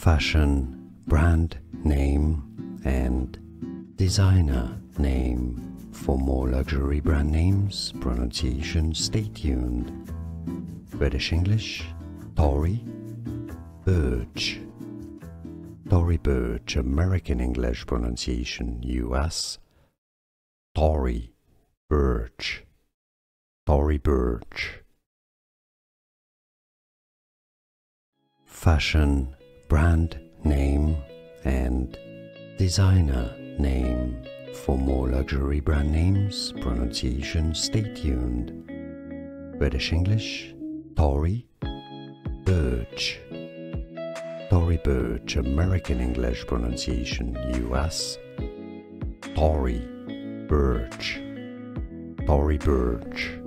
fashion, brand name, and designer name. For more luxury brand names, pronunciation, stay tuned. British English, Tory, Burch. Tory Burch, American English pronunciation, US, Tory Burch. Tory Burch. Fashion, brand name, and designer name. For more luxury brand names, pronunciation, stay tuned. British English, Tory, Burch. Tory Burch, American English pronunciation, US, Tory, Burch. Tory Burch.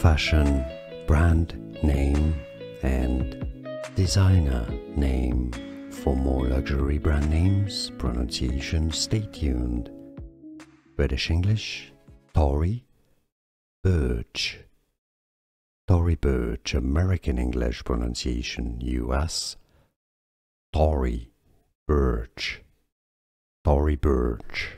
Fashion, brand name, and designer name. For more luxury brand names, pronunciation, stay tuned. British English, Tory, Burch. Tory Burch, American English pronunciation, US, Tory, Burch. Tory Burch.